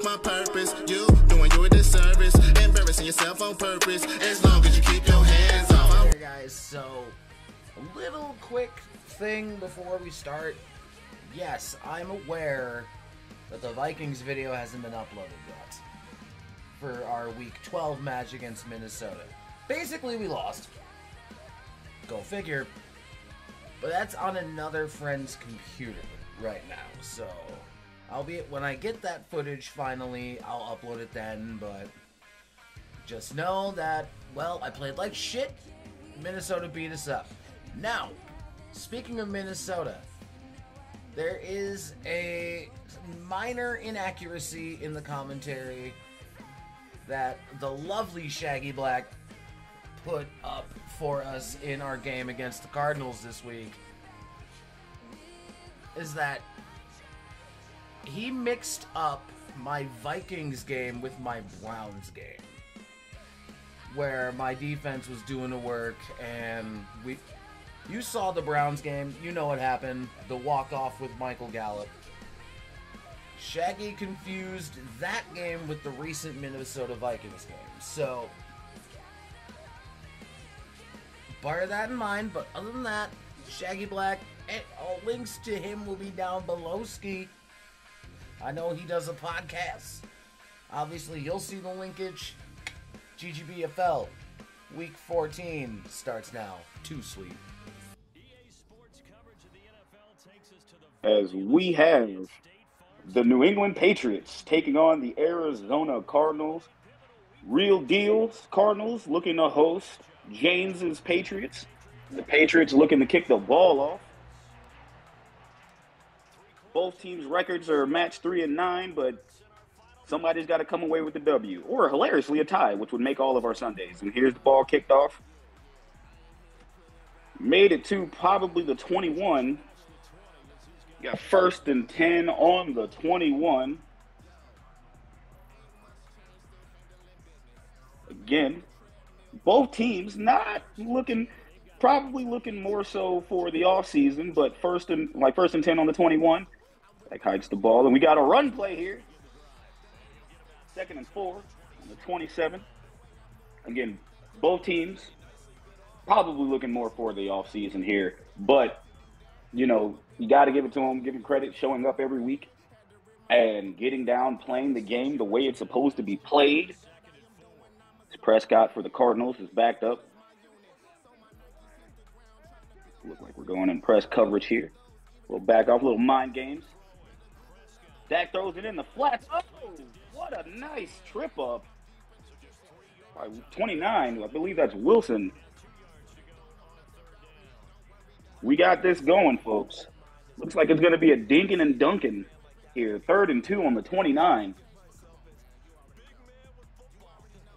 fuck my purpose. You doing you a disservice, embarrassing yourself on purpose. As long as you keep your hands off. Hey guys, so a little quick thing before we start. Yes, I'm aware that the Vikings video hasn't been uploaded yet for our Week 12 match against Minnesota. Basically, we lost. Go figure. But that's on another friend's computer right now, so I'll when I get that footage finally, I'll upload it then, but just know that, well, I played like shit. Minnesota beat us up. Now, speaking of Minnesota, there is a minor inaccuracy in the commentary that the lovely Shaggy Black put up for us in our game against the Cardinals this week. Is that he mixed up my Vikings game with my Browns game. Where my defense was doing the work and we you saw the Browns game, you know what happened. The walk off with Michael Gallup. Shaggy confused that game with the recent Minnesota Vikings game. So bear that in mind, but other than that, Shaggy Black, eh, all links to him will be down below ski. I know he does a podcast. Obviously, you'll see the linkage. GGBFL, week 14 starts now. Too sweet. As we have the New England Patriots taking on the Arizona Cardinals. Real Diehl's, Cardinals looking to host James's Patriots. The Patriots looking to kick the ball off. Both teams' records are match three and nine, but somebody's got to come away with the W, or hilariously a tie, which would make all of our Sundays. And here's the ball kicked off. Made it to probably the 21. Got first and 10 on the 21. Again, both teams not looking probably looking more so for the off season, but first and like first and 10 on the 21. That hides the ball, and we got a run play here. Second and four on the 27. Again, both teams probably looking more for the offseason here, but you know, you got to give it to them, give credit, showing up every week and getting down, playing the game the way it's supposed to be played. It's Prescott for the Cardinals is backed up. Look like we're going in press coverage here. We'll back off, little mind games. Dak throws it in the flats. Oh, what a nice trip up. By 29, I believe that's Wilson. We got this going, folks. Looks like it's going to be a dinking and dunking here. Third and two on the 29.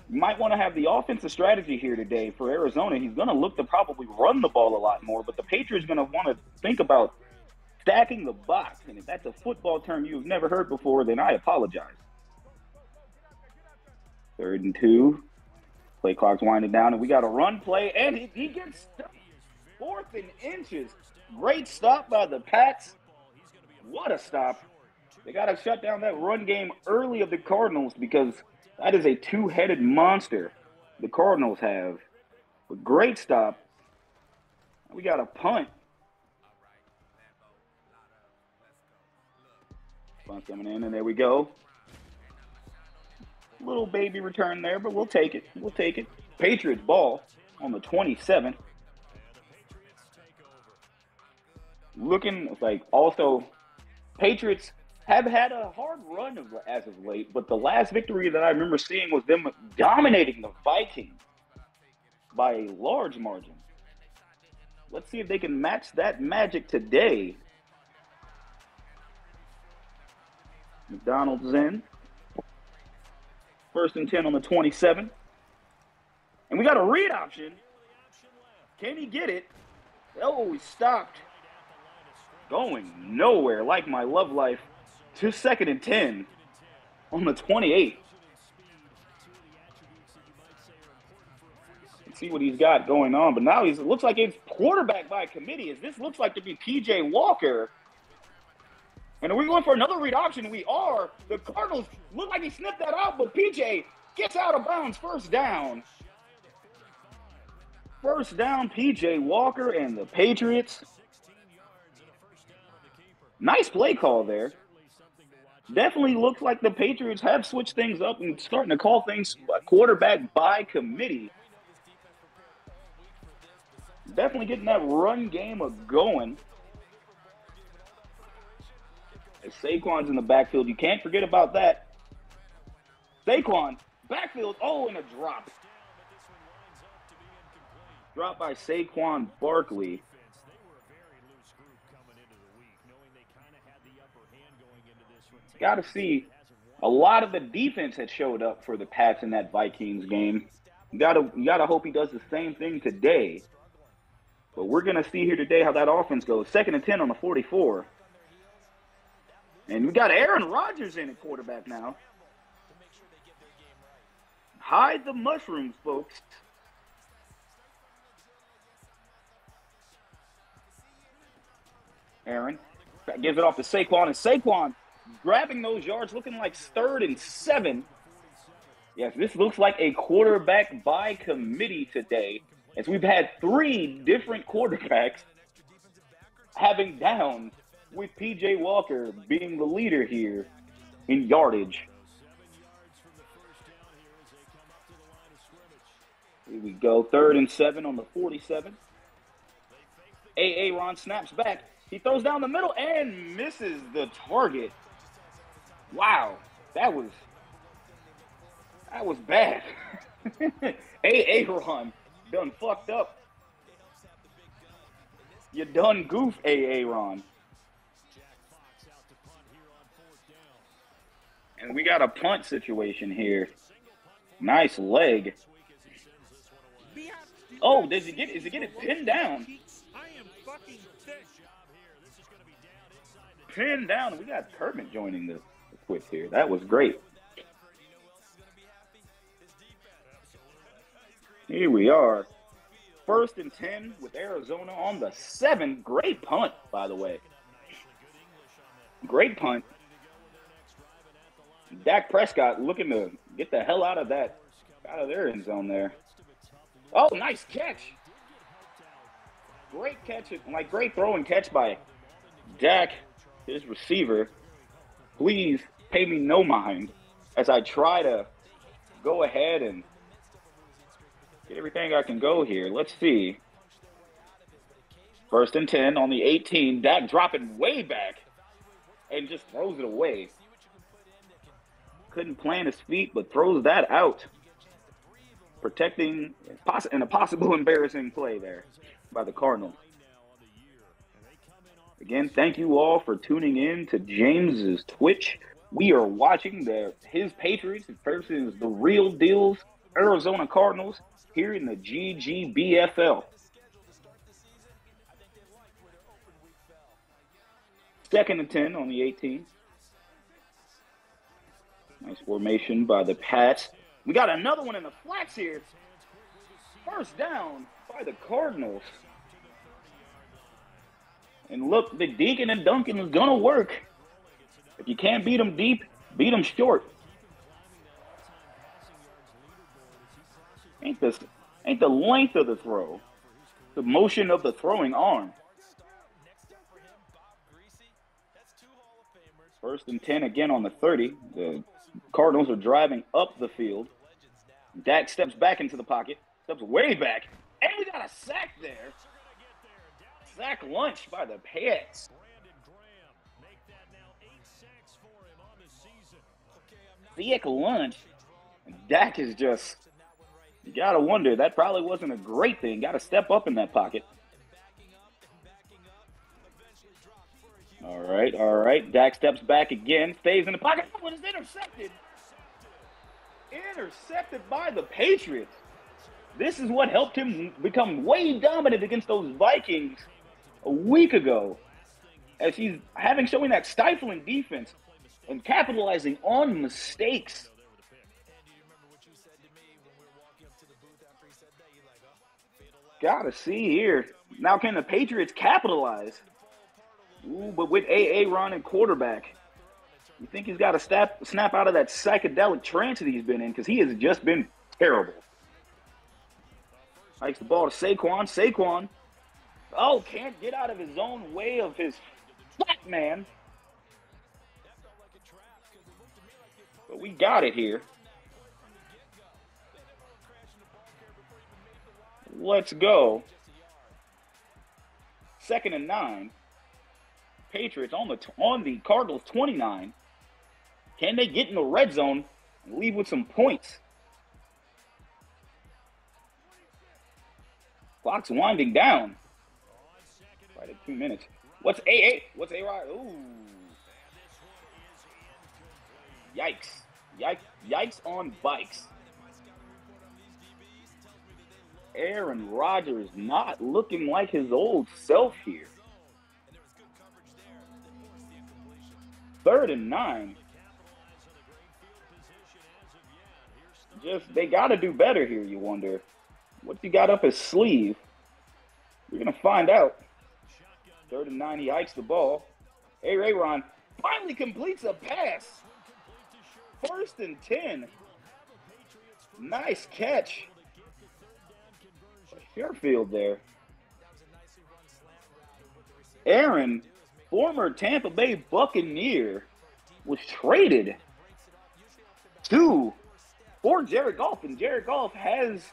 You might want to have the offensive strategy here today for Arizona. He's going to look to probably run the ball a lot more, but the Patriots going to want to think about stacking the box. And if that's a football term you've never heard before, then I apologize. Third and two. Play clock's winding down, and we got a run play, and he, he gets stuck. Fourth and inches. Great stop by the Pats. What a stop. They got to shut down that run game early of the Cardinals because that is a two headed monster the Cardinals have. But great stop. We got a punt. Coming in, and there we go. Little baby return there, but we'll take it. We'll take it. Patriots ball on the 27th. Looking like also, Patriots have had a hard run of, as of late, but the last victory that I remember seeing was them dominating the Vikings by a large margin. Let's see if they can match that magic today. McDonald's in. First and 10 on the 27. And we got a read option. Can he get it? Oh, he stopped. Going nowhere like my love life to second and 10 on the 28. Let's see what he's got going on. But now he looks like it's quarterback by committee. As this looks like to be PJ Walker. And are we going for another read option? We are. The Cardinals look like he sniffed that out, but PJ gets out of bounds. First down. First down, PJ Walker and the Patriots. Nice play call there. Definitely looks like the Patriots have switched things up and starting to call things quarterback by committee. Definitely getting that run game going. As Saquon's in the backfield, you can't forget about that. Saquon, backfield, oh, and a drop. Drop by Saquon Barkley. Got to see a lot of the defense had showed up for the Pats in that Vikings game. You gotta, you gotta hope he does the same thing today. But we're gonna see here today how that offense goes. Second and ten on the 44. And we got Aaron Rodgers in at quarterback now. Hide the mushrooms, folks. Aaron gives it off to Saquon, and Saquon grabbing those yards, looking like third and seven. Yes, this looks like a quarterback by committee today, as we've had three different quarterbacks having downs with PJ Walker being the leader here in yardage. Here we go. Third and seven on the 47. A. Ron snaps back. He throws down the middle and misses the target. Wow, that was that was bad. A. Ron done fucked up. You done goof, A. And we got a punt situation here. Nice leg. Oh, does he get is he getting pinned down? Pinned down. We got Kermit joining the, the quick here. That was great. Here we are. First and 10 with Arizona on the seven. Great punt, by the way. Great punt. Dak Prescott looking to get the hell out of that, out of their end zone there. Oh, nice catch. Great catch, like great throw and catch by Dak, his receiver. Please pay me no mind as I try to go ahead and get everything I can go here. Let's see. First and 10 on the 18. Dak dropping way back and just throws it away couldn't plant his feet, but throws that out, protecting in a possible embarrassing play there by the Cardinals. Again, thank you all for tuning in to James's Twitch. We are watching the his Patriots versus the real Diehl's Arizona Cardinals here in the GGBFL. Second and 10 on the 18. Nice formation by the Pats. We got another one in the flats here. First down by the Cardinals. And look, the Deacon and Duncan is going to work. If you can't beat them deep, beat them short. Ain't this ain't the length of the throw, the motion of the throwing arm. First and 10 again on the 30. The Cardinals are driving up the field. Dak steps back into the pocket, steps way back, and we got a sack there. Sack lunch by the Pats. Sack lunch. Dak is just, you got to wonder, that probably wasn't a great thing. Got to step up in that pocket. All right, all right. Dak steps back again, stays in the pocket, but is intercepted. Intercepted by the Patriots. This is what helped him become way dominant against those Vikings a week ago. As he's having showing that stifling defense and capitalizing on mistakes. Gotta see here. Now, can the Patriots capitalize? Ooh, but with AA running quarterback, you think he's got to snap snap out of that psychedelic trance that he's been in because he has just been terrible. Hikes the ball to Saquon. Saquon, oh, can't get out of his own way of his flat man. But we got it here. Let's go. Second and nine. Patriots on the on the Cardinals 29. Can they get in the red zone and leave with some points? Clock's winding down. Right at two minutes. What's A A? What's A Rod? Ooh. Yikes. Yikes. Yikes on bikes. Aaron Rodgers not looking like his old self here. Third and nine. Just they got to do better here. You wonder what he got up his sleeve. We're gonna find out. Third and nine. He hikes the ball. Hey, Aaron finally completes a pass. First and ten. Nice catch. Fairfield there. Aaron, former Tampa Bay Buccaneer, was traded to for Jared Goff, and Jared Goff has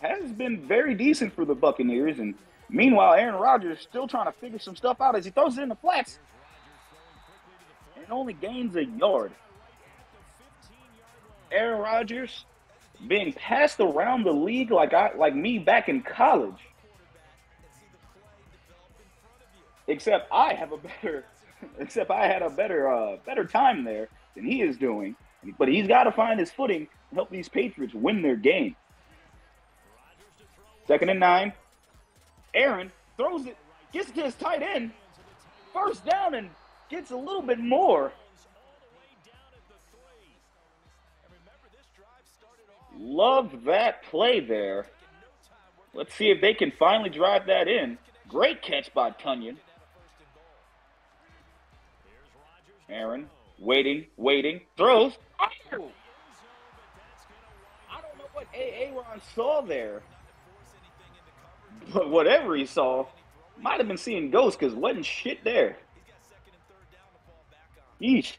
has been very decent for the Buccaneers. And meanwhile, Aaron Rodgers still trying to figure some stuff out as he throws it in the flats and only gains a yard. Aaron Rodgers being passed around the league like I like me back in college. Except I have a better except I had a better uh better time there than he is doing. But he's got to find his footing and help these Patriots win their game. Second and nine. Aaron throws it, gets to his tight end, first down, and gets a little bit more. Love that play there. Let's see if they can finally drive that in. Great catch by Tunyon. Aaron waiting, waiting, throws. Oh! I don't know what Aaron saw there. But whatever he saw, might have been seeing ghosts because wasn't shit there. Yeesh.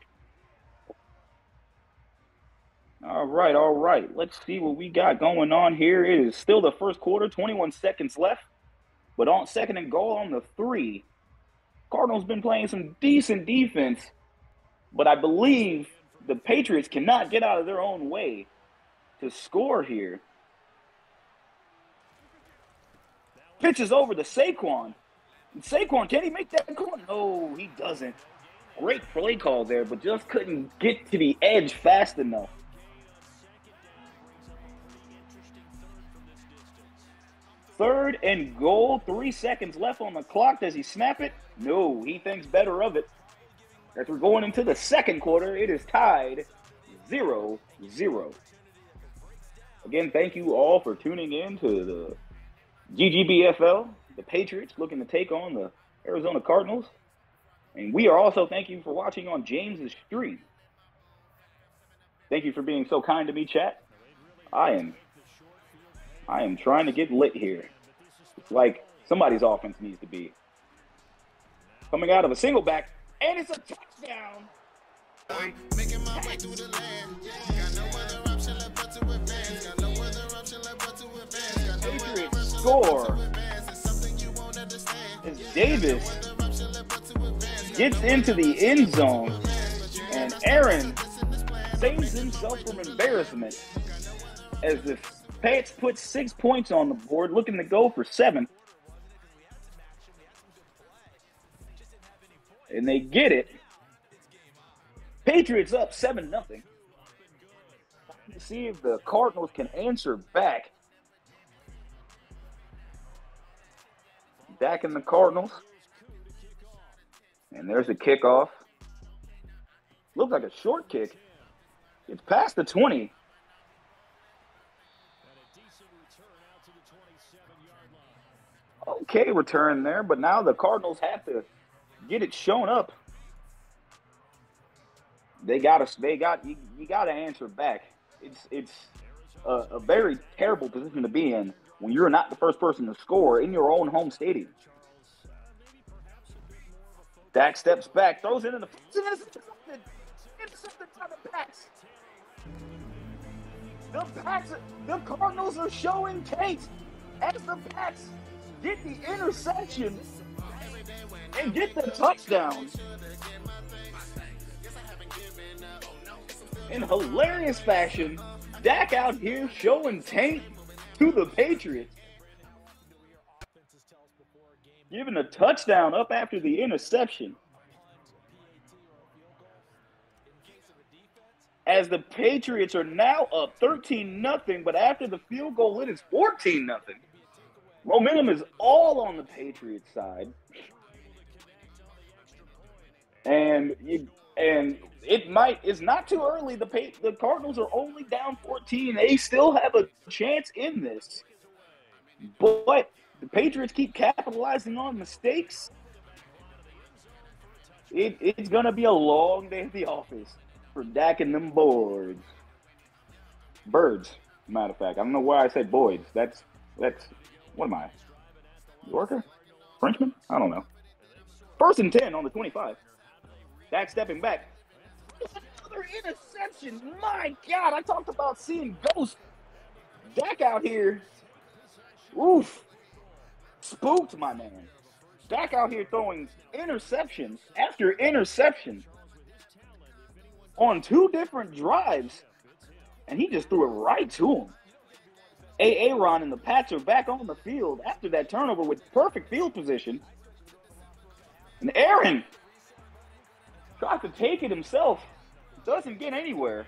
All right, all right. Let's see what we got going on here. It is still the first quarter, 21 seconds left. But on second and goal on the three, Cardinals been playing some decent defense. But I believe the Patriots cannot get out of their own way to score here. Pitches over to Saquon. And Saquon, can he make that call? No, he doesn't. Great play call there, but just couldn't get to the edge fast enough. Third and goal, three seconds left on the clock. Does he snap it? No, he thinks better of it. As we're going into the second quarter, it is tied 0 0. Again, thank you all for tuning in to the GGBFL, the Patriots looking to take on the Arizona Cardinals. And we are also thank you for watching on James's stream. Thank you for being so kind to me, chat. I am I am trying to get lit here. It's like somebody's offense needs to be. Coming out of a single back, and it's a touchdown. Making my way through the land. Got no other option left but to advance. Got no other option left but to advance. Got no other Patriots option score left but to advance. It's something you won't understand. Davis Other option left but to advance. gets into the end zone, and Aaron saves himself from embarrassment as the Pats put six points on the board, looking to go for seven. And they get it. Patriots up 7 nothing. See if the Cardinals can answer back. Back in the Cardinals. And there's a kickoff. Looks like a short kick. It's past the 20. Okay, return there, but now the Cardinals have to get it shown up, they got to they got you, you got to answer back. It's it's a, a very terrible position to be in when you're not the first person to score in your own home stadium. Dak steps back, throws it in the the Pats. The Pats, the Cardinals are showing Taint as the Pats get the interception and get the touchdown. In hilarious fashion, Dak out here showing taint to the Patriots. Giving a touchdown up after the interception. As the Patriots are now up 13 nothing, but after the field goal, it is 14 nothing. Momentum is all on the Patriots side. And you, and it might it's not too early. The pa- the Cardinals are only down 14. They still have a chance in this. But the Patriots keep capitalizing on mistakes. It, it's gonna be a long day at the office for Dak and them boards. Birds, matter of fact. I don't know why I said boys. That's that's what am I? Yorker? Frenchman? I don't know. First and ten on the 25. Dak stepping back. Another interception. My God, I talked about seeing ghosts. Dak out here. Oof. Spooked my man. Dak out here throwing interceptions after interception on two different drives, and he just threw it right to him. Aaron and the Pats are back on the field after that turnover with perfect field position. And Aaron tries to take it himself, doesn't get anywhere.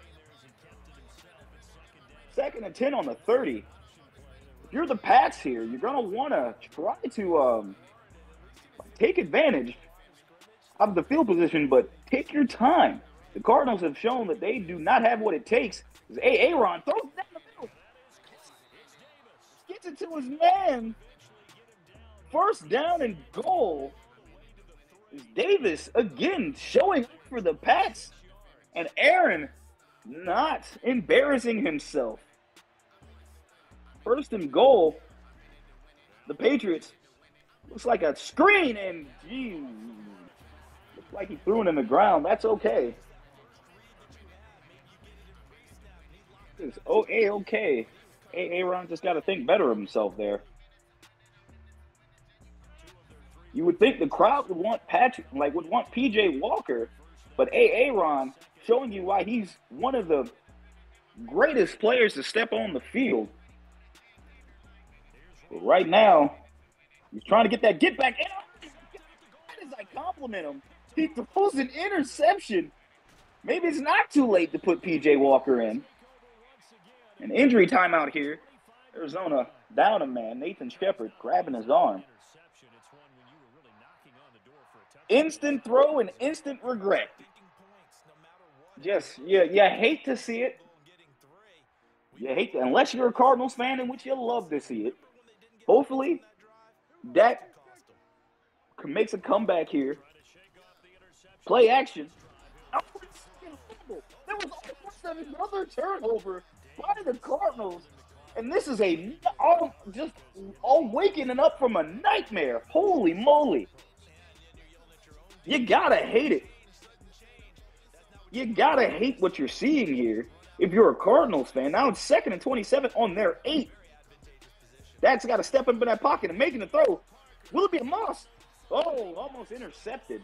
Second and 10 on the 30. If you're the Pats here, you're going to want to try to um, take advantage of the field position, but take your time. The Cardinals have shown that they do not have what it takes. A. Aaron throws it down the middle, gets it to his man. First down and goal. Is Davis again showing up for the Pats, and Aaron not embarrassing himself. First and goal. The Patriots looks like a screen, and gee, looks like he threw it in the ground. That's okay. It's oh, a okay. Aaron just got to think better of himself there. You would think the crowd would want Patrick, like would want PJ Walker, but Aaron showing you why he's one of the greatest players to step on the field. But right now, he's trying to get that get back. And as I compliment him, he throws an interception. Maybe it's not too late to put PJ Walker in. An injury timeout here. Arizona down a man, Nathan Shepherd grabbing his arm. Instant throw and instant regret. Just yeah, you hate to see it. You hate to, unless you're a Cardinals fan, in which you love to see it. Hopefully, Dak makes a comeback here. Play action. There was almost another turnover by the Cardinals, and this is a all just all waking up from a nightmare. Holy moly! You gotta hate it. You gotta hate what you're seeing here. If you're a Cardinals fan, now it's second and 27 on their eight. That's got to step up in that pocket and making the throw. Will it be a Moss? Oh, almost intercepted.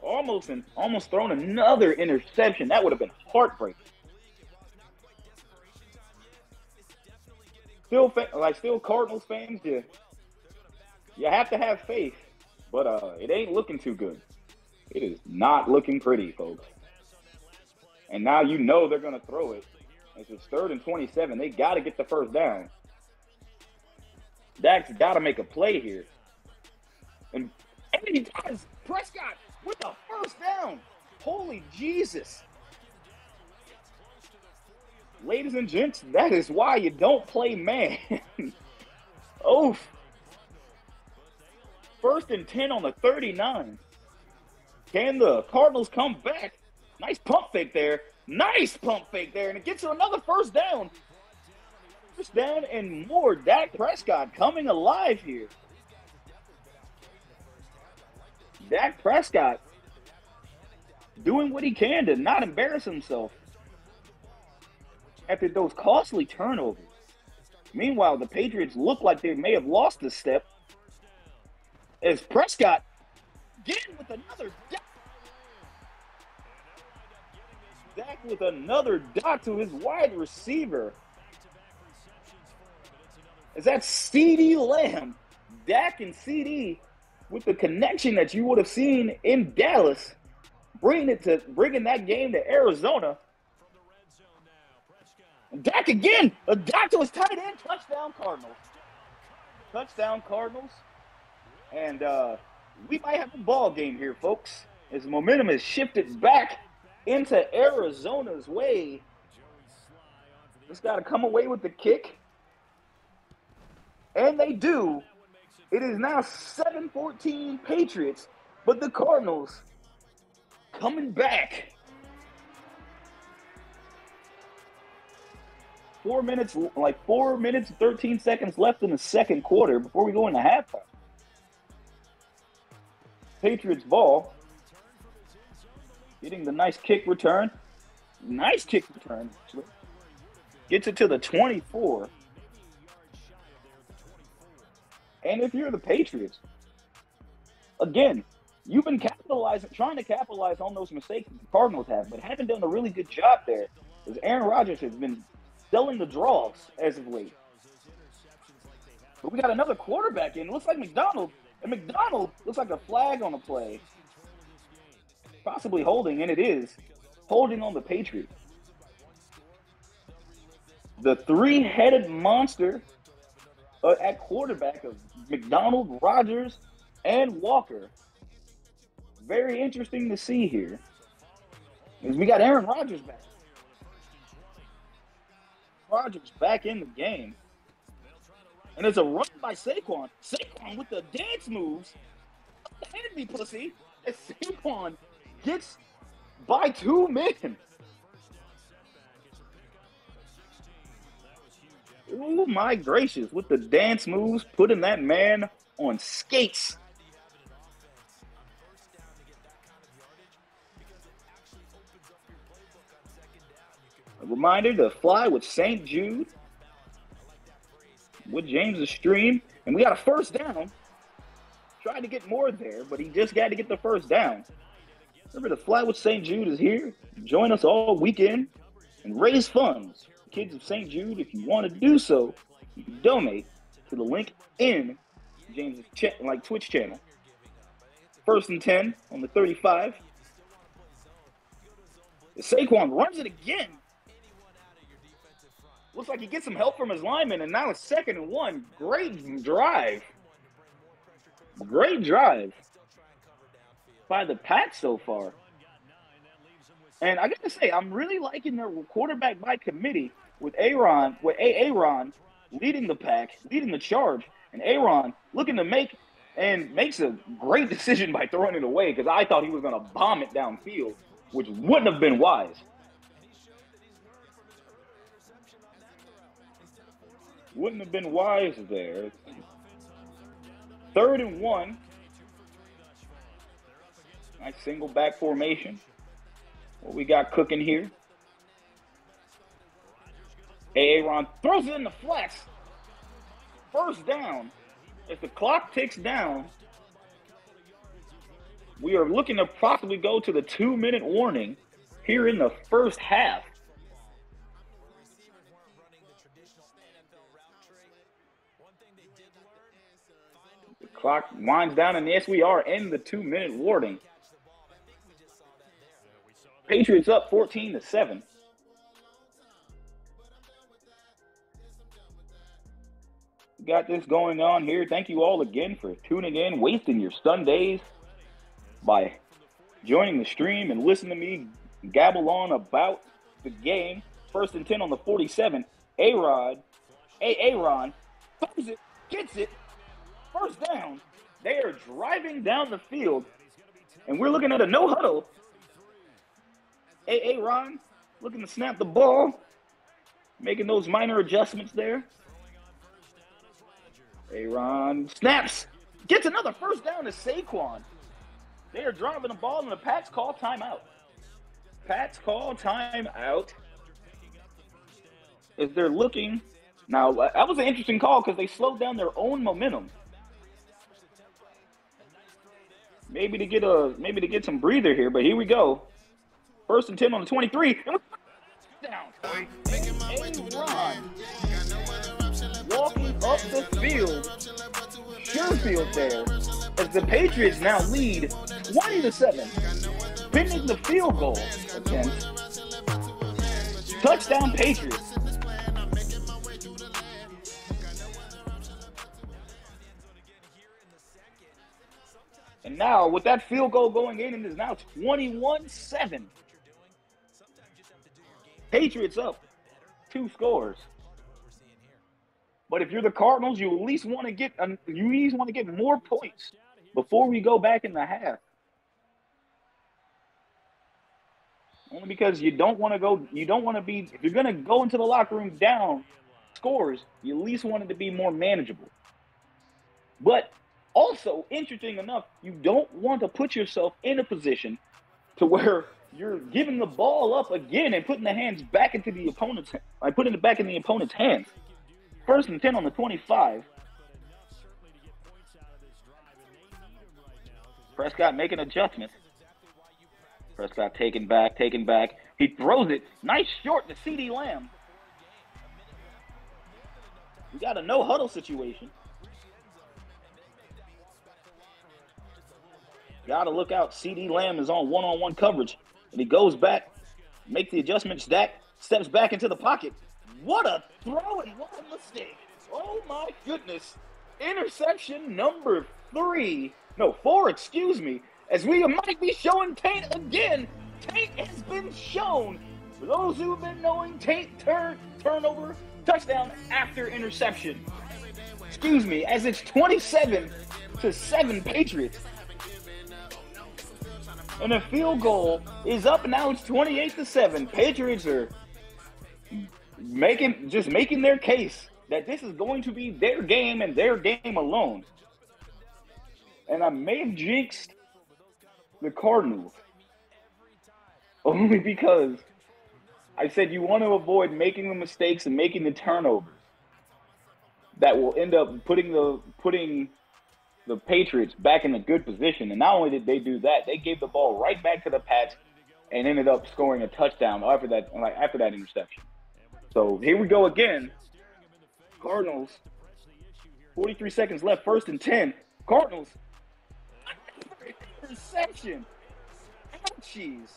Almost and almost thrown another interception. That would have been heartbreaking. Still, like still Cardinals fans, you you have to have faith, but uh, it ain't looking too good. It is not looking pretty, folks. And now you know they're gonna throw it. It's third and 27. They got to get the first down. Dak's got to make a play here. And, and he does. Prescott with the first down. Holy Jesus. Ladies and gents, that is why you don't play man. Oof. First and 10 on the 39. Can the Cardinals come back? Nice pump fake there. Nice pump fake there. And it gets to another first down. First down and more. Dak Prescott coming alive here. Dak Prescott doing what he can to not embarrass himself after those costly turnovers. Meanwhile, the Patriots look like they may have lost a step as Prescott again with another dot. Dak with another dot to his wide receiver. Is that CeeDee Lamb? Dak and CeeDee with the connection that you would have seen in Dallas, bringing it to bringing that game to Arizona. Dak again, a Dak to his tight end, touchdown Cardinals. Touchdown Cardinals. And uh, we might have a ball game here, folks, as momentum is shifted back into Arizona's way. Just got to come away with the kick. And they do. It is now 7 14 Patriots, but the Cardinals coming back. Four minutes, like four minutes, 13 seconds left in the second quarter before we go into halftime. Patriots ball. Getting the nice kick return. Nice kick return. Gets it to the 24. And if you're the Patriots, again, you've been capitalizing, trying to capitalize on those mistakes the Cardinals have, but haven't done a really good job there. Because Aaron Rodgers has been selling the draws as of late. But we got another quarterback in. Looks like McDonald. And McDonald looks like a flag on a play. Possibly holding, and it is. Holding on the Patriots. The three headed monster uh, at quarterback of McDonald, Rodgers, and Walker. Very interesting to see here. Is we got Aaron Rodgers back. Rodgers back in the game. And there's a run by Saquon. Saquon with the dance moves. Hand me, pussy. As Saquon gets by two men. Oh my gracious, with the dance moves, putting that man on skates. A reminder to fly with St. Jude with James' stream. And we got a first down. Tried to get more there, but he just got to get the first down. Remember, the with St. Jude is here. Join us all weekend and raise funds. Kids of St. Jude, if you want to do so, you can donate to the link in James's like Twitch channel. First and 10 on the 35. Saquon runs it again. Looks like he gets some help from his lineman, and now it's second and one. Great drive. Great drive by the Pats so far. And I got to say, I'm really liking their quarterback by committee with Aaron, with Aaron leading the pack, leading the charge, and Aaron looking to make and makes a great decision by throwing it away because I thought he was going to bomb it downfield, which wouldn't have been wise. Wouldn't have been wise there. Third and one. Nice single back formation. What we got cooking here? Aaron throws it in the flex. First down. If the clock ticks down, we are looking to possibly go to the two minute warning here in the first half. Clock winds down, and yes, we are in the two minute warning. Patriots up 14 to 7. Got this going on here. Thank you all again for tuning in, wasting your Sundays by joining the stream and listening to me gabble on about the game. First and 10 on the 47. A Rod, A Aaron, it, gets it, first down. They are driving down the field and we're looking at a no huddle. Hey, Ron, looking to snap the ball, making those minor adjustments there. Hey, Ron snaps, gets another first down to Saquon. They are driving the ball, and the Pats call timeout. Pats call timeout as they're looking. Now, that was an interesting call because they slowed down their own momentum. Maybe to get a maybe to get some breather here, but here we go. First and ten on the twenty-three. Down. Making my way Hey, the Ron, land. Got no other option left but walking up the field, Sherfield there, as the Patriots now lead twenty to seven, pending the field goal attempt. Touchdown Patriots. Now, with that field goal going in, it is now 21 7. Patriots up two scores. But if you're the Cardinals, you at least want to get you at least want to get more points before we go back in the half. Only because you don't want to go, you don't want to be. If you're going to go into the locker room down scores, you at least want it to be more manageable. But also, interesting enough, you don't want to put yourself in a position to where you're giving the ball up again and putting the hands back into the opponent's, like putting it back in the opponent's hands. First and ten on the twenty-five. Prescott making adjustments. Prescott taking back, taking back. He throws it. Nice short to CeeDee Lamb. We got a no huddle situation. Got to look out. CeeDee Lamb is on one on one coverage. And he goes back, make the adjustment, stack, steps back into the pocket. What a throw and what a mistake. Oh my goodness. Interception number three. No, four, excuse me. As we might be showing Taint again. Taint has been shown. For those who have been knowing, Taint turn turnover, touchdown after interception. Excuse me, as it's 27 to 7 Patriots. And the field goal is up now. It's 28 to 7. Patriots are making just making their case that this is going to be their game and their game alone. And I may have jinxed the Cardinals only because I said you want to avoid making the mistakes and making the turnovers that will end up putting the putting the Patriots back in a good position. And not only did they do that, they gave the ball right back to the Pats and ended up scoring a touchdown after that like after that interception. So here we go again. Cardinals. 43 seconds left, first and 10. Cardinals. Interception. Ouchies.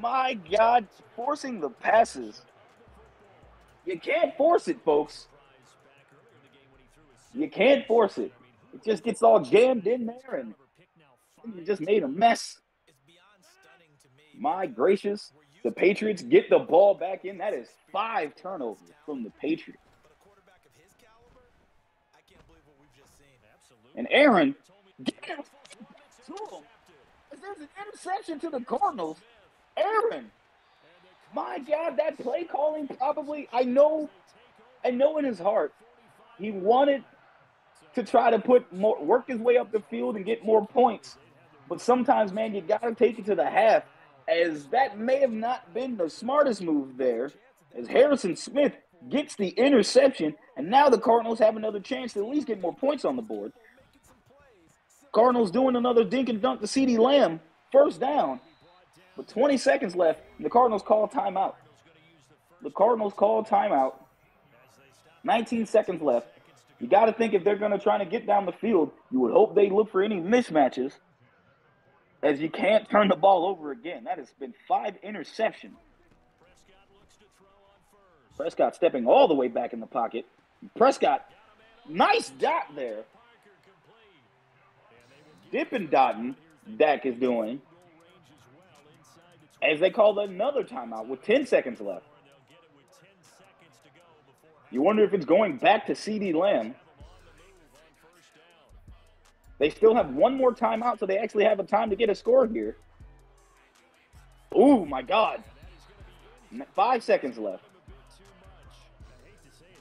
My God, forcing the passes. You can't force it, folks. You can't force it. It just gets all jammed in there and you just made a mess. My gracious. The Patriots get the ball back in. That is five turnovers from the Patriots. And Aaron, him. There's an interception to the Cardinals. Aaron, my God, that play calling probably. I know, I know in his heart, he wanted to try to put more, work his way up the field and get more points. But sometimes, man, you got to take it to the half as that may have not been the smartest move there, as Harrison Smith gets the interception, and now the Cardinals have another chance to at least get more points on the board. Cardinals doing another dink and dunk to CeeDee Lamb, first down, with 20 seconds left, and the Cardinals call timeout. The Cardinals call timeout. 19 seconds left. You got to think if they're going to try to get down the field, you would hope they look for any mismatches as you can't turn the ball over again. That has been five interceptions. Prescott stepping all the way back in the pocket. Prescott, nice dot there. Dipping dotting, Dak is doing. As they called another timeout with 10 seconds left. You wonder if it's going back to CeeDee Lamb. They still have one more timeout, so they actually have a time to get a score here. Oh my God. Five seconds left.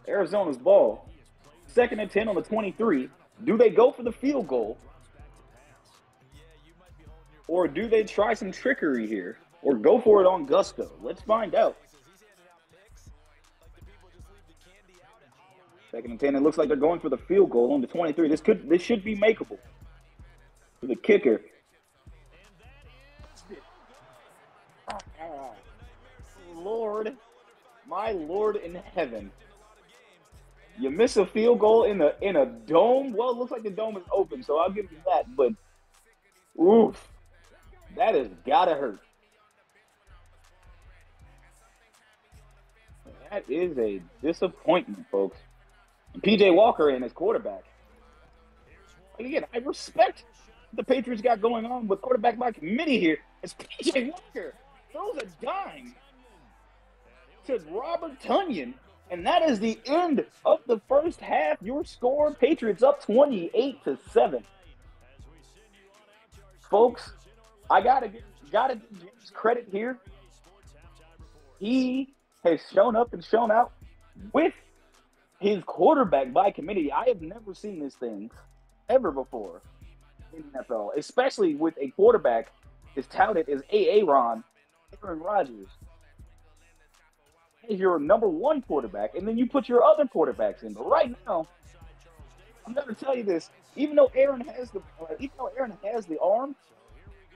Arizona's ball. Second and 10 on the 23. Do they go for the field goal? Or do they try some trickery here? Or go for it on gusto? Let's find out. Second and 10. It looks like they're going for the field goal on the 23. This could this should be makeable. For the kicker. Lord, my Lord in heaven. You miss a field goal in a in a dome. Well, it looks like the dome is open, so I'll give you that. But oof, that has gotta hurt. That is a disappointment, folks. PJ Walker and his quarterback. And again, I respect the Patriots got going on with quarterback by committee here. It's PJ Walker throws a dime to Robert Tonyan, and that is the end of the first half. Your score: Patriots up twenty-eight to seven. Folks, I gotta gotta give credit here. He has shown up and shown out with his quarterback by committee. I have never seen this thing ever before in NFL, especially with a quarterback as touted as Aaron, Aaron Rodgers as your number one quarterback, and then you put your other quarterbacks in. But right now, I'm going to tell you this: even though Aaron has the, uh, even though Aaron has the arm,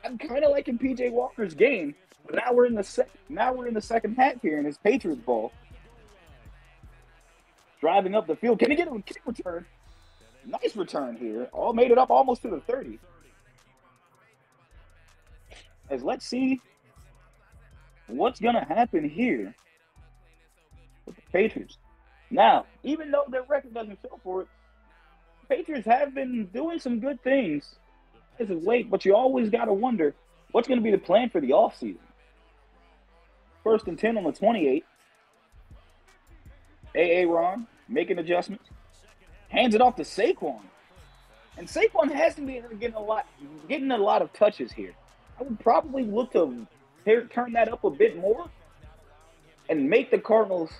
I'm kind of liking PJ Walker's game. But now we're in the sec- now we're in the second half here in his Patriots ball. Driving up the field, can he get a kick return? Nice return here. All made it up almost to the 30. As let's see what's gonna happen here with the Patriots. Now, even though their record doesn't show for it, Patriots have been doing some good things as of late, but you always got to wonder what's going to be the plan for the offseason. First and 10 on the 28. A.A. Ron making adjustments. Hands it off to Saquon. And Saquon hasn't been getting a lot getting a lot of touches here. I would probably look to turn that up a bit more and make the Cardinals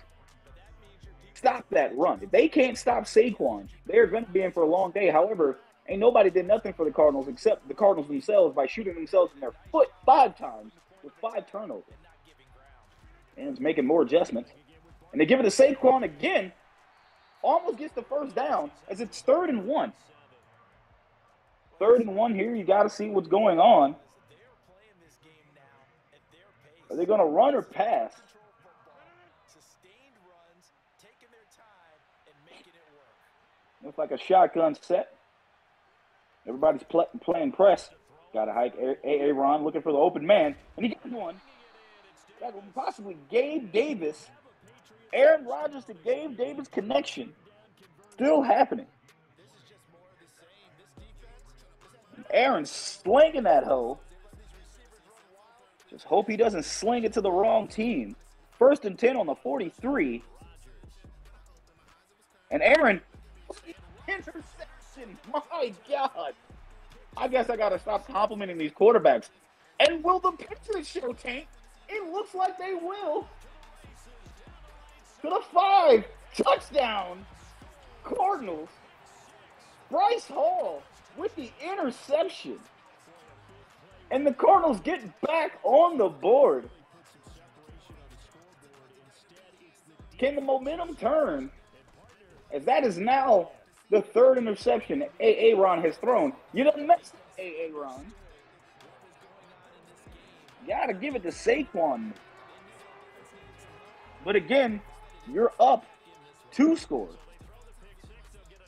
stop that run. If they can't stop Saquon, they're going to be in for a long day. However, ain't nobody did nothing for the Cardinals except the Cardinals themselves by shooting themselves in their foot five times with five turnovers. And it's making more adjustments. And they give it to Saquon again. Almost gets the first down as it's third and one. Third and one here. You got to see what's going on. Are they going to run or pass? Looks like a shotgun set. Everybody's pl- playing press. Got a hike. A. Ron looking for the open man, and he got one. Got possibly Gabe Davis. Aaron Rodgers to Gabe Davis connection. Still happening. Aaron slinging that hoe. Just hope he doesn't sling it to the wrong team. First and 10 on the 43. And Aaron interception. My God. I guess I got to stop complimenting these quarterbacks. And will the Patriots show tank? It looks like they will. To the five. Touchdown. Cardinals. Bryce Hall with the interception. And the Cardinals get back on the board. Can the momentum turn? As that is now the third interception A. Ron has thrown. You don't mess A. Ron. Gotta give it to Saquon. But again, you're up two scores.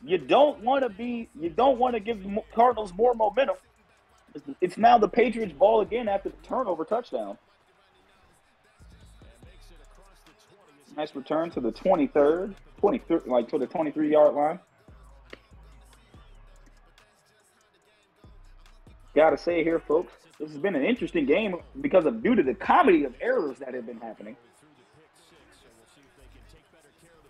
You don't want to be. You don't want to give Cardinals more momentum. It's now the Patriots' ball again after the turnover touchdown. Nice return to the 23rd, 23, like to the 23 yard line. Gotta say here, folks, this has been an interesting game because of due to the comedy of errors that have been happening.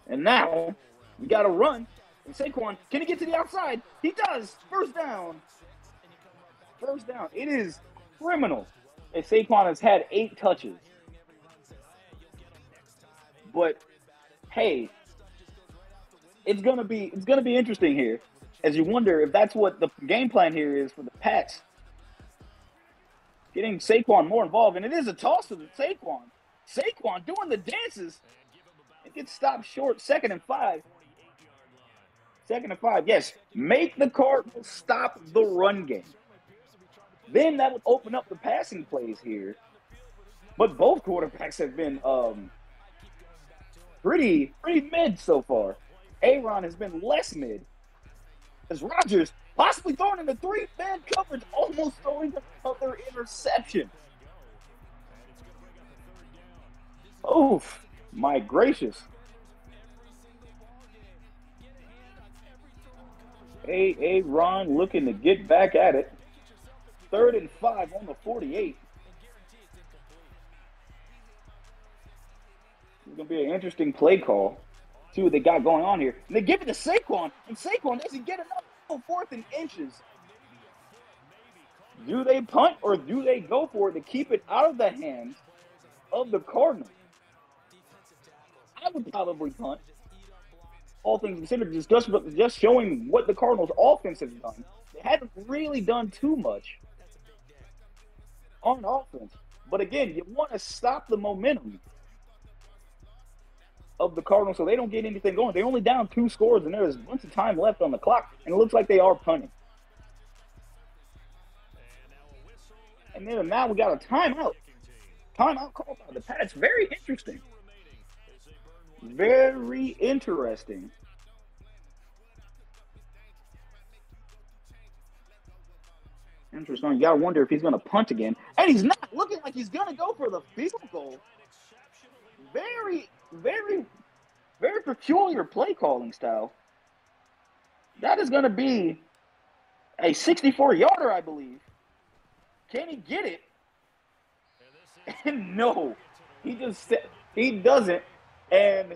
And now we got to run. And Saquon, can he get to the outside? He does. First down. First down. It is criminal. And Saquon has had eight touches. But hey, it's gonna be it's gonna be interesting here as you wonder if that's what the game plan here is for the Pats. Getting Saquon more involved, and it is a toss to the Saquon. Saquon doing the dances. It gets stopped short, second and five. Second and five. Yes, make the Cardinals stop the run game. Then that would open up the passing plays here. But both quarterbacks have been um, pretty pretty mid so far. Aaron has been less mid. As Rodgers possibly throwing in the three man coverage, almost throwing another interception. Oof, my gracious. A A Ron looking to get back at it. Third and five on the 48. It's gonna be an interesting play call. See what they got going on here. And they give it to Saquon, and Saquon doesn't get enough oh, fourth and inches. Do they punt or do they go for it to keep it out of the hands of the Cardinals? I would probably punt. All things considered, just just, showing what the Cardinals' offense has done. They haven't really done too much on offense. But again, you want to stop the momentum of the Cardinals so they don't get anything going. They're only down two scores, and there's a bunch of time left on the clock, and it looks like they are punting. And then now we got a timeout. Timeout call by the Pats. Very interesting. Very interesting. Interesting. You gotta wonder if he's gonna punt again, and he's not looking like he's gonna go for the field goal. Very, very, very peculiar play calling style. That is gonna be a 64 yarder, I believe. Can he get it? And no, he just he doesn't. And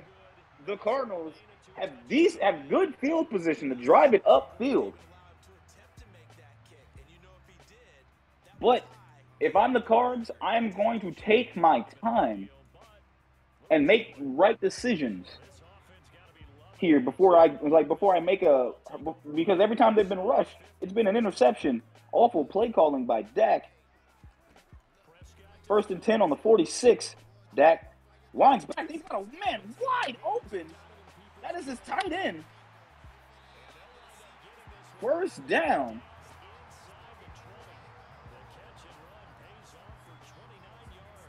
the Cardinals have these have good field position to drive it upfield. But if I'm the Cards, I'm going to take my time and make right decisions here before I like before I make a because every time they've been rushed, it's been an interception. Awful play calling by Dak. First and ten on the 46. Dak winds back. He's got a man wide open. That is his tight end. First down.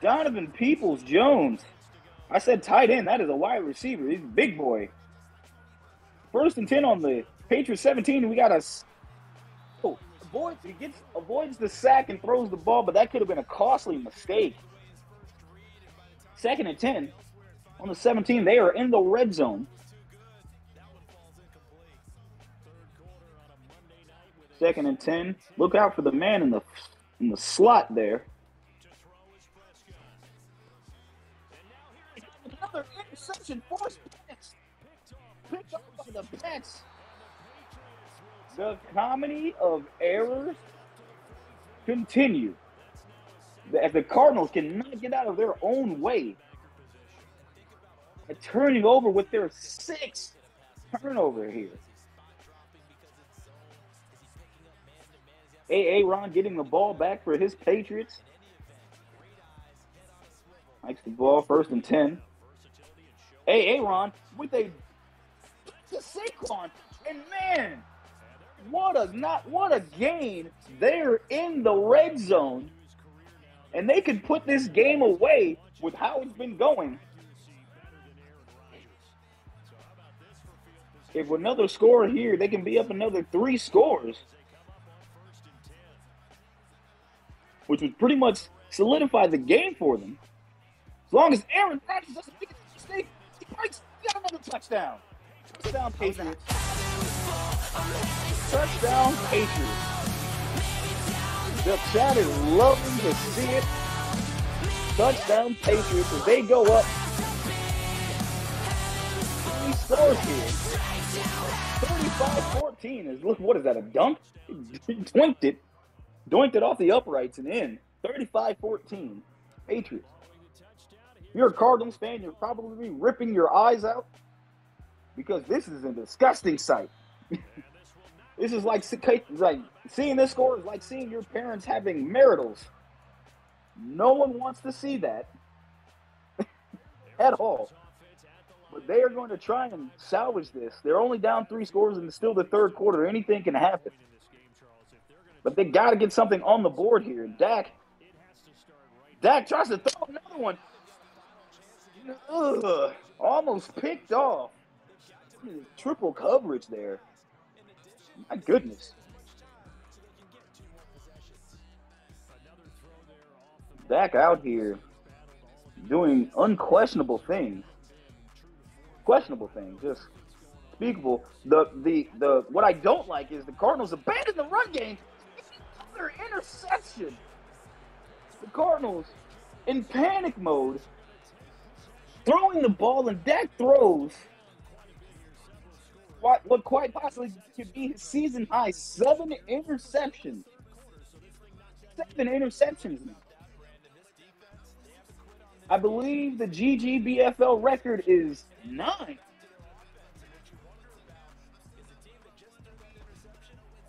Donovan Peoples Jones. I said tight end. That is a wide receiver. He's a big boy. First and 10 on the Patriots 17. We got a. Oh, avoids, he gets, avoids the sack and throws the ball, but that could have been a costly mistake. Second and 10 on the 17. They are in the red zone. Second and 10. Look out for the man in the in the slot there. Another interception forced Pets. Picked up by the Pets. The comedy of errors continue. As the Cardinals cannot get out of their own way. And turning over with their sixth turnover here. A.A. Ron getting the ball back for his Patriots. Likes the ball first and 10. A.A. Ron with a to Saquon. And man, what a not what a gain. They're in the red zone. And they could put this game away with how it's been going. If another score here, they can be up another three scores. which would pretty much solidify the game for them. As long as Aaron Rodgers doesn't make a mistake, he breaks, he got another touchdown. Touchdown Patriots. Touchdown Patriots. The chat is loving to see it. Touchdown Patriots as they go up scores here. 35-14 is look what is that a dunk? Doinked it, doinked it off the uprights and in. 35-14, Patriots. If you're a Cardinals fan, you're probably ripping your eyes out because this is a disgusting sight. this is like like seeing this score is like seeing your parents having maritals. No one wants to see that at all. But they are going to try and salvage this. They're only down three scores and still the third quarter. Anything can happen. But they got to get something on the board here. Dak, Dak tries to throw another one. Ugh, almost picked off. Triple coverage there. My goodness. Dak out here doing unquestionable things. Questionable things, just speakable. The the the what I don't like is the Cardinals abandon the run game. Another interception. The Cardinals in panic mode, throwing the ball, and Dak throws what, what quite possibly could be his season high seven interceptions. Seven interceptions. I believe the GGBFL record is nine.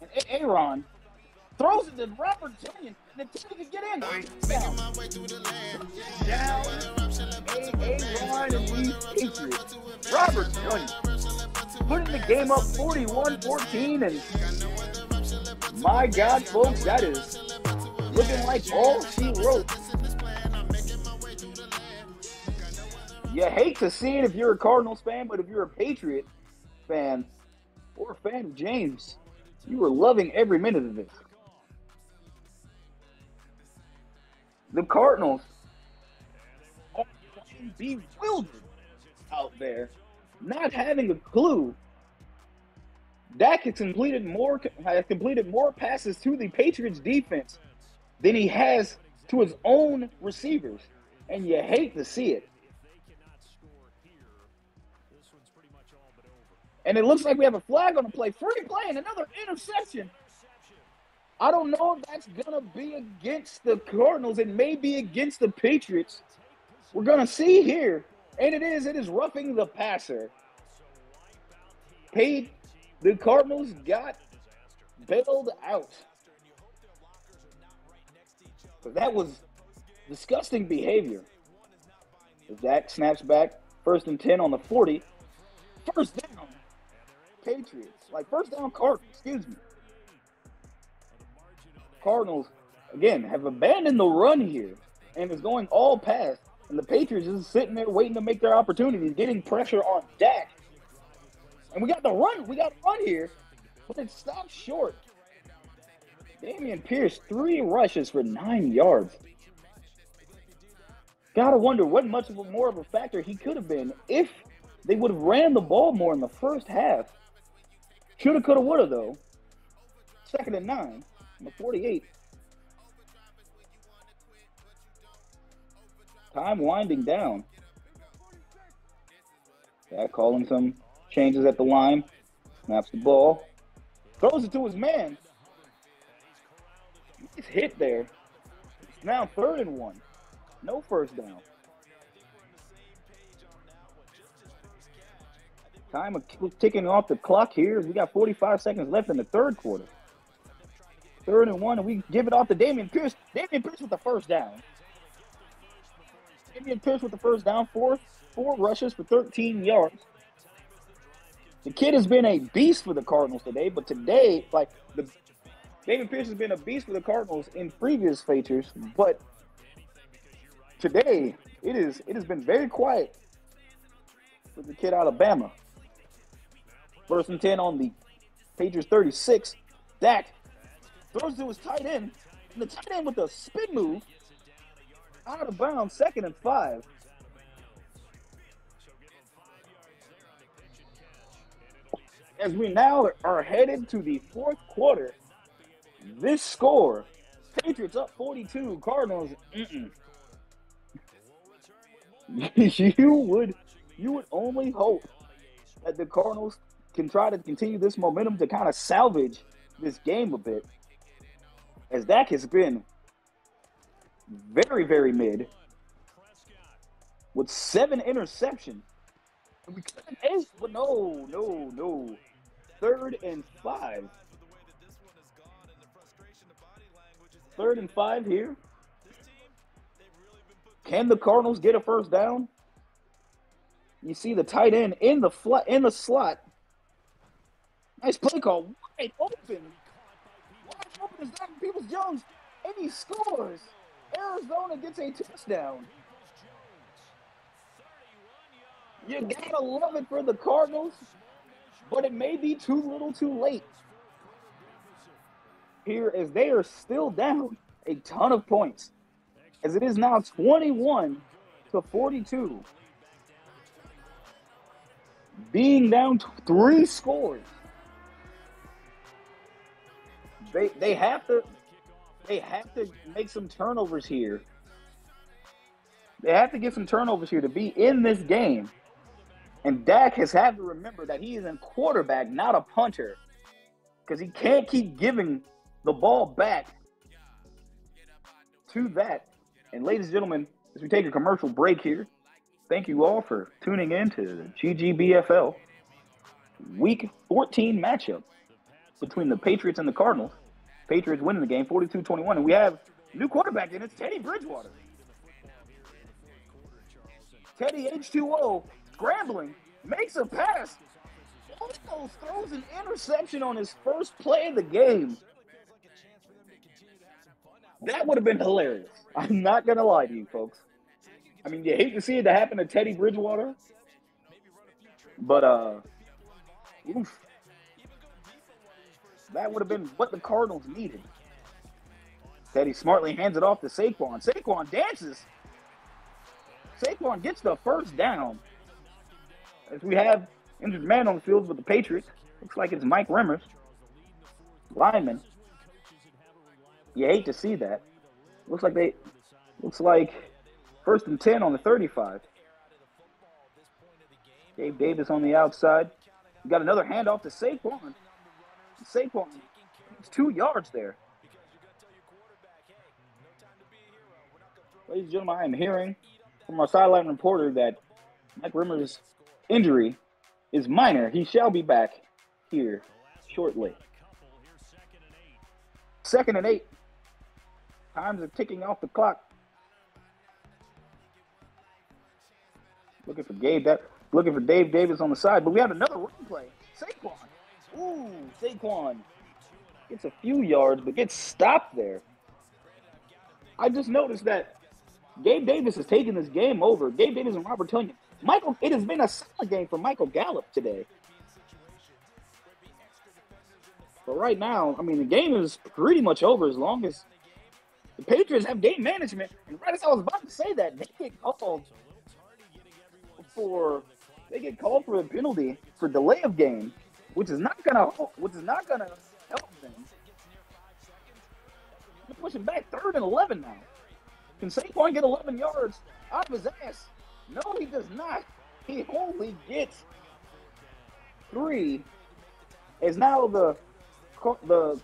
And Aaron throws it to Robert Tonyan, and the Tonyan can get in. Down. Down. Aaron and these Patriots. Robert Tonyan putting the game up 41-14, and my God, folks, that is looking like all she wrote. You hate to see it if you're a Cardinals fan, but if you're a Patriot fan or a fan of James, you were loving every minute of this. The Cardinals are bewildered out there, not having a clue. Dak has completed more has completed more passes to the Patriots defense than he has to his own receivers, and you hate to see it. And it looks like we have a flag on the play. Free play and another interception. I don't know if that's going to be against the Cardinals. It may be against the Patriots. We're going to see here. And it is. It is roughing the passer. Paid. The Cardinals got bailed out. But that was disgusting behavior. Dak snaps back, first and 10 on the 40. First down. Patriots. Like first down Cardinals, excuse me. Cardinals, again, have abandoned the run here and is going all pass. And the Patriots is sitting there waiting to make their opportunities, getting pressure on Dak. And we got the run, we got the run here, but it stopped short. Dameon Pierce, three rushes for nine yards. Gotta wonder what much of a more of a factor he could have been if they would have ran the ball more in the first half. Shoulda, coulda, woulda, though. Second and nine. Number 48. Time winding down. Yeah, calling some changes at the line. Snaps the ball. Throws it to his man. Nice hit there. Now third and one. No first down. Time ticking off the clock here. We got 45 seconds left in the third quarter. Third and one, and we give it off to Dameon Pierce. Dameon Pierce with the first down. Dameon Pierce with the first down. Four, four rushes for 13 yards. The kid has been a beast for the Cardinals today, but today, like the Dameon Pierce has been a beast for the Cardinals in previous features, but today it is it has been very quiet for the kid out of Bama. First and 10 on the Patriots 36. Dak throws to his tight end. And the tight end with a spin move out of bounds, second and five. As we now are headed to the fourth quarter, this score, Patriots up 42, Cardinals, you would you would only hope that the Cardinals can try to continue this momentum to kind of salvage this game a bit. As Dak has been very, very mid with seven interceptions. And we could have eight, but no, no, no. Third and five. Third and five here. Can the Cardinals get a first down? You see the tight end in the flat in the slot. Nice play call, wide open. Wide open is Donovan Peoples Jones, and he scores. Arizona gets a touchdown. You gotta love it for the Cardinals, but it may be too little too late. Here, as they are still down a ton of points, as it is now 21 to 42. Being down three scores, they they have to they have to make some turnovers here. They have to get some turnovers here to be in this game. And Dak has had to remember that he is a quarterback, not a punter, because he can't keep giving the ball back to that. And ladies and gentlemen, as we take a commercial break here, thank you all for tuning in to GGBFL Week 14 matchup between the Patriots and the Cardinals. Patriots winning the game 42-21, and we have new quarterback in it's Teddy Bridgewater. Teddy H2O scrambling, makes a pass, almost throws an interception on his first play of the game. That would have been hilarious. I'm not gonna lie to you, folks. I mean, you hate to see it to happen to Teddy Bridgewater, but uh, oof, that would have been what the Cardinals needed. Teddy smartly hands it off to Saquon. Saquon dances. Saquon gets the first down. As we have injured man on the field with the Patriots. Looks like it's Mike Remmers. Lineman. You hate to see that. Looks like they looks like first and ten on the 35. Dave Davis on the outside. We got another handoff to Saquon. Saquon, it's two yards there. Ladies and gentlemen, I am hearing from our sideline reporter that Mike Remmers' injury is minor. He shall be back here shortly. Second and eight. Times are ticking off the clock. Looking for Gabe that looking for Dave Davis on the side, but we have another run play. Saquon. Ooh, Saquon gets a few yards, but gets stopped there. I just noticed that Gabe Davis is taking this game over. Gabe Davis and Robert Tonyan. Michael, it has been a solid game for Michael Gallup today. But right now, I mean, the game is pretty much over as long as the Patriots have game management. And right as I was about to say that, they get called for they get called for a penalty for delay of game, which is not gonna which is not gonna help them. They're pushing back third and eleven now. Can Saquon get 11 yards off his ass? No, he does not. He only gets three. As now the the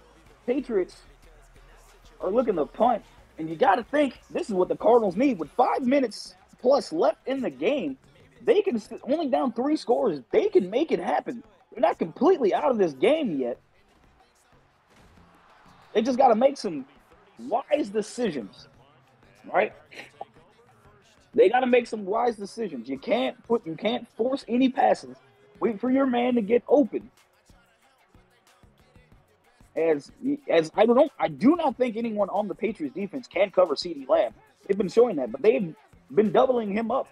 Patriots are looking to punt, and you got to think this is what the Cardinals need. With five minutes plus left in the game, they can only down three scores. They can make it happen. They're not completely out of this game yet. They just got to make some wise decisions, right? They got to make some wise decisions. You can't put, you can't force any passes. Wait for your man to get open. As as I don't I do not think anyone on the Patriots defense can cover CeeDee Lamb. They've been showing that, but they've been doubling him up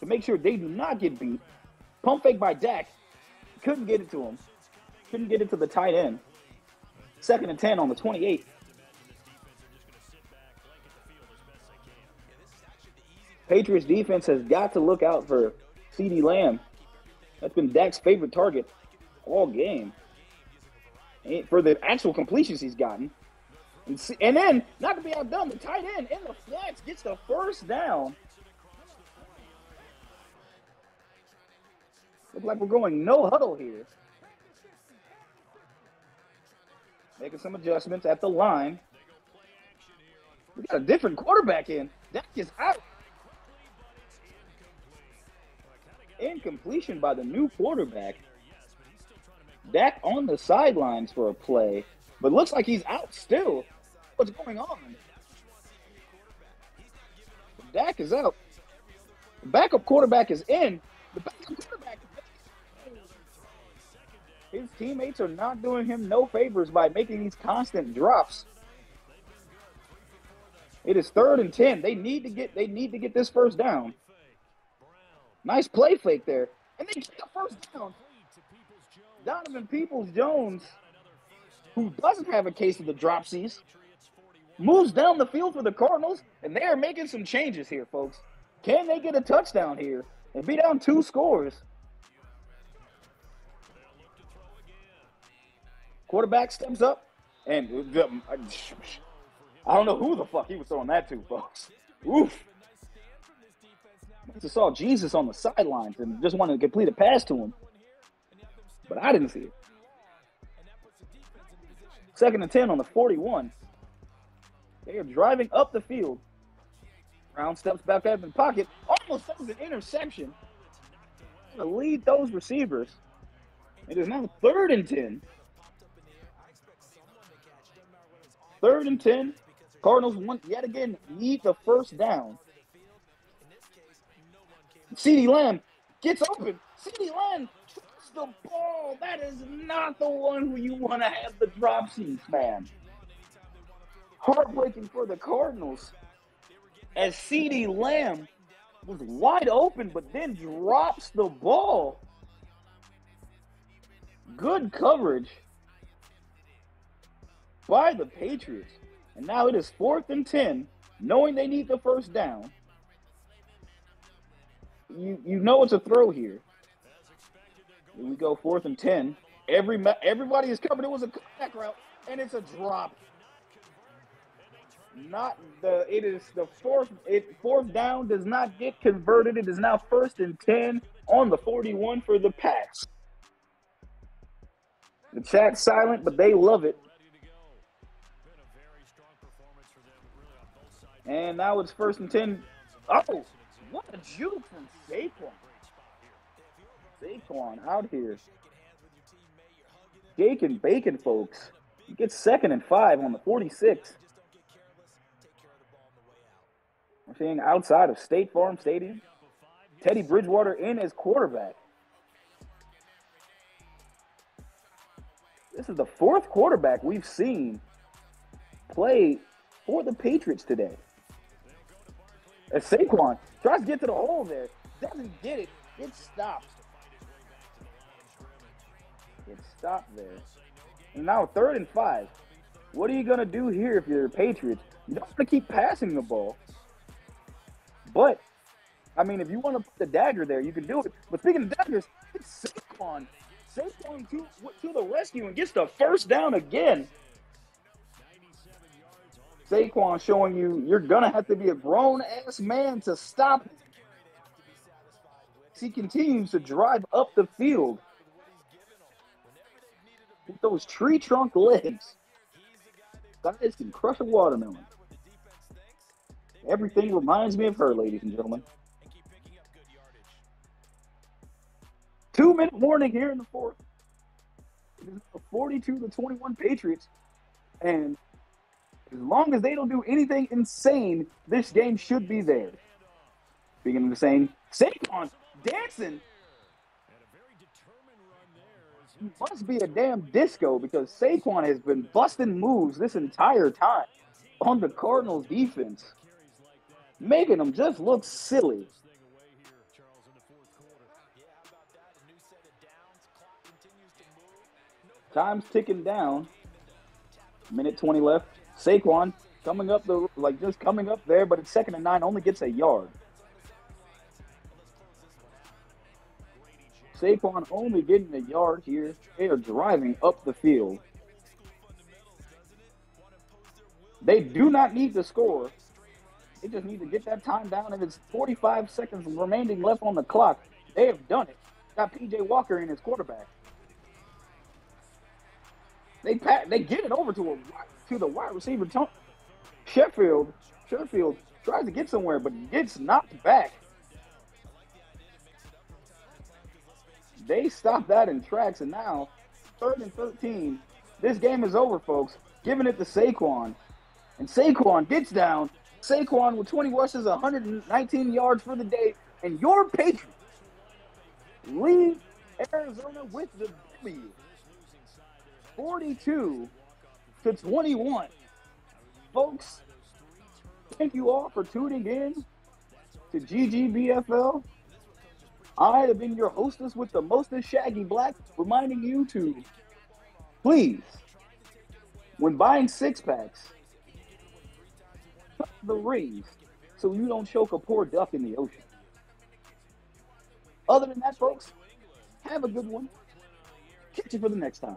to make sure they do not get beat. Pump fake by Dak. Couldn't get it to him. Couldn't get it to the tight end. Second and 10 on the 28. Patriots defense has got to look out for CeeDee Lamb. That's been Dak's favorite target all game. For the actual completions he's gotten. And, see, and then, not to be outdone, the tight end in the flats gets the first down. Like we're going no huddle here. Making some adjustments at the line. We got a different quarterback in. Dak is out. Incompletion by the new quarterback. Dak on the sidelines for a play, but looks like he's out still. What's going on? Dak is out. The backup quarterback is in. The backup quarterback. His teammates are not doing him no favors by making these constant drops. It is third and ten. They need to get they need to get this first down. Nice play fake there. And they get the first down. Donovan Peoples Jones, who doesn't have a case of the dropsies, moves down the field for the Cardinals, and they are making some changes here, folks. Can they get a touchdown here and be down two scores? Quarterback steps up, and I don't know who the fuck he was throwing that to, folks. Oof. I just saw Jesus on the sidelines and just wanted to complete a pass to him. But I didn't see it. Second and 10 on the 41. They are driving up the field. Brown steps back out of the pocket. Almost throws an interception. To lead those receivers. It is now third and 10. Third and 10. Cardinals want yet again need the first down. CeeDee Lamb gets open. CeeDee Lamb drops the ball. That is not the one who you want to have the dropsies, man. Heartbreaking for the Cardinals. As CeeDee Lamb was wide open, but then drops the ball. Good coverage by the Patriots. And now it is fourth and 10, knowing they need the first down. You you know it's a throw here. Here we go, fourth and 10. Every everybody is covered. It was a cutback route, and it's a drop. Not the it is the fourth it fourth down does not get converted. It is now first and 10 on the 41 for the pass. The chat's silent, but they love it. And now it's first and 10. Oh, what a juke from Saquon. Saquon out here. Jake and Bacon, folks. He gets second and five on the 46. We're seeing outside of State Farm Stadium. Teddy Bridgewater in as quarterback. This is the fourth quarterback we've seen play for the Patriots today. As Saquon tries to get to the hole there, doesn't get it. It stops. It stopped there. And now third and five. What are you gonna do here if you're the Patriots? You don't want to keep passing the ball. But I mean, if you want to put the dagger there, you can do it. But speaking of daggers, it's Saquon. Saquon to, to the rescue and gets the first down again. Saquon showing you you're gonna have to be a grown ass man to stop him. He continues to drive up the field with those tree trunk legs. Guys can crush a watermelon. Everything reminds me of her, ladies and gentlemen. Two minute warning here in the fourth. It is 42 to 21 Patriots. And as long as they don't do anything insane, this game should be theirs. Speaking of the same, Saquon dancing. Must be a damn disco because Saquon has been busting moves this entire time on the Cardinals defense, making them just look silly. Time's ticking down. Minute 20 left. Saquon coming up the like just coming up there, but it's second and nine, only gets a yard. Saquon only getting a yard here. They are driving up the field. They do not need to score. They just need to get that time down. If it's 45 seconds remaining left on the clock, they have done it. got PJ Walker in his quarterback. They they get it over to a to the wide receiver. Sheffield, Sheffield tries to get somewhere, but gets knocked back. They stop that in tracks, and now third and thirteen. This game is over, folks. Giving it to Saquon, and Saquon gets down. Saquon with 20 rushes, 119 yards for the day, and your Patriots lead Arizona with the W. 42 to 21. Folks, thank you all for tuning in to GGBFL. I have been your hostess with the mostest Shaggy Black, reminding you to please, when buying six packs, the rings so you don't choke a poor duck in the ocean. Other than that, folks, have a good one. Catch you for the next time.